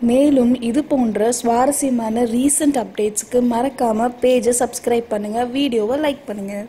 மேலும் இது போன்ற சுவாரஸ்யமான ரீசெண்ட் அப்டேட்ஸ்க்கு மறக்காமல் பேஜை சப்ஸ்கிரைப் பண்ணுங்கள் வீடியோவை லைக் பண்ணுங்கள்